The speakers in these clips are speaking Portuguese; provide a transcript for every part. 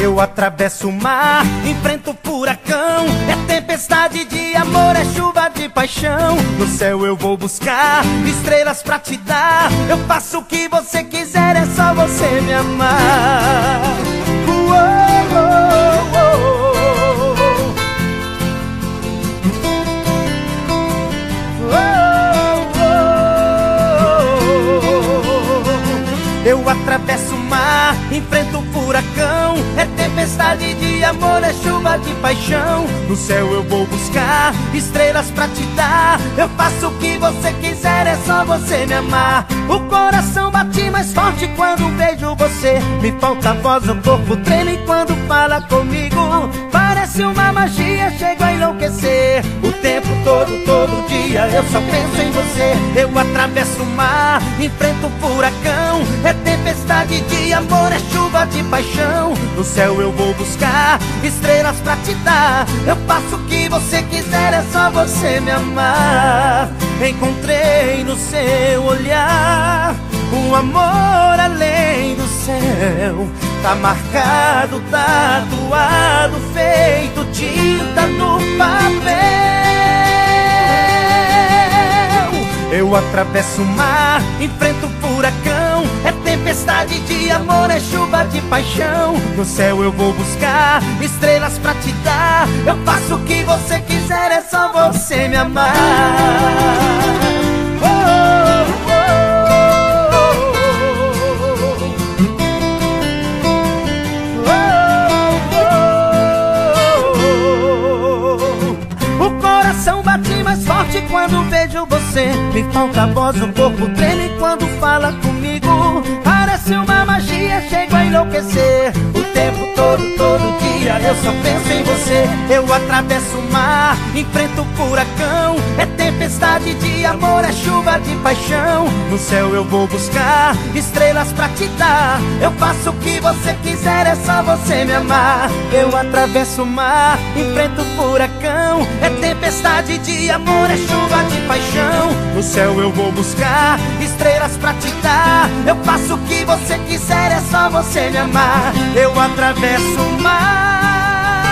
Eu atravesso o mar, enfrento o furacão. É tempestade de amor, é chuva de paixão. No céu eu vou buscar estrelas pra te dar. Eu faço o que você quiser, é só você me amar. Eu atravesso o mar, enfrento o furacão. É tempestade de amor, é chuva de paixão. No céu eu vou buscar estrelas pra te dar. Eu faço o que você quiser, é só você me amar. O coração bate mais forte quando vejo você. Me falta voz, o corpo treme quando fala comigo. Parece uma magia, chego a enlouquecer. O tempo todo, todo dia, eu só penso em você. Eu atravesso o mar, enfrento o furacão. É tempestade de amor, é chuva de paixão. No céu eu vou buscar estrelas pra te dar. Eu faço o que você quiser, é só você me amar. Encontrei no seu olhar um amor além céu. Tá marcado, tatuado, feito tinta no papel. Eu atravesso o mar, enfrento o furacão. É tempestade de amor, é chuva de paixão. No céu eu vou buscar estrelas pra te dar. Eu faço o que você quiser, é só você me amar. Quando vejo você. Me falta voz, o corpo treme quando fala comigo. Parece uma magia, chego a enlouquecer. O tempo todo, todo dia, eu só penso em você. Eu atravesso o mar, enfrento o furacão. É tempestade de amor, é chuva de paixão. No céu eu vou buscar estrelas pra te dar. Eu faço o que você quiser, é só você me amar. Eu atravesso o mar, enfrento o furacão. É tempestade de amor, é chuva de paixão. No céu eu vou buscar estrelas pra te dar. Eu faço o que você quiser, é só você me amar. Eu atravesso o mar.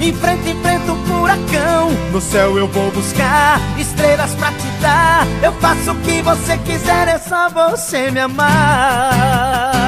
Enfrento, enfrento o furacão. No céu eu vou buscar estrelas pra te dar. Eu faço o que você quiser, é só você me amar.